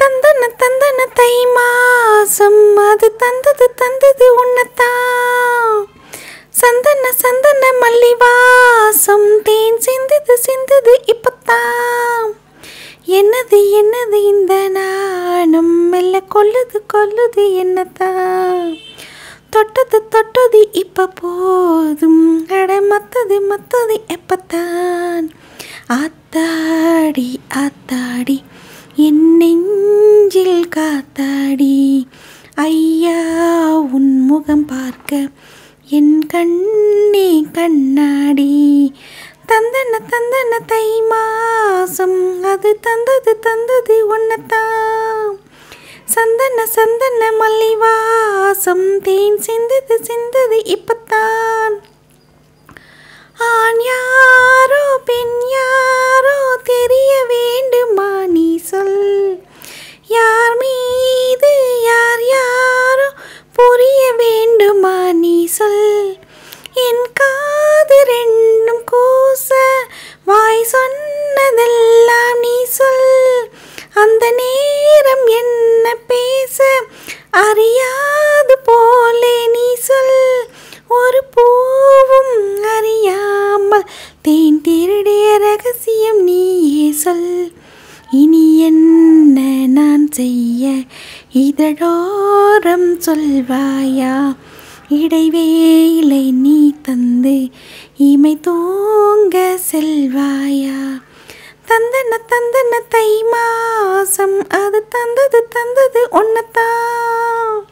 தந்தன தந்தன தை மாசம். அது தந்தது தந்தது உன்னத்தான். சந்தன சந்தன மல்லி வாசம் தேன் சிந்தது சிந்தது இப்பத்தான். என்னது என்னது இந்த நாணம்? மெல்ல கொல்லுது கொல்லுது என்னத்தான். தொட்டது தொட்டது இப்ப போதும். அட மத்தது மத்தது எப்பத்தான்? ஆத்தாடி ஆத்தாடி. என் நெஞ்சில் காத்தாடி ஐயா உன் முகம் பார்க்க என் கண்ணே கண்ணாடி. தந்தன தந்தன தை மாசம் அது தந்தது தந்தது ஒன்னதான் சந்தன சந்தன மல்லி வாசம் தேன் சிந்தது சிந்தது இப்போ வேண்டுமா நீ சொல்? என் காது ரெண்டும் கூச வாய் சொன்னதெல்லாம் நீ சொல். அந்த நேரம் என்ன பேச அறியாது போலே நீ சொல். ஒரு பூவும் அறியாமல் தேன் திருடிய ரகசியம் நீயே சொல். இனி என்ன நான் செய்ய? இதழோரம் சொல்வாயா? இடைவேளை நீ தந்து. இமை தூங்க செல்வாயா? தந்தன தந்தன தை மாசம் அது தந்தது தந்தது ஒன்னத்தான்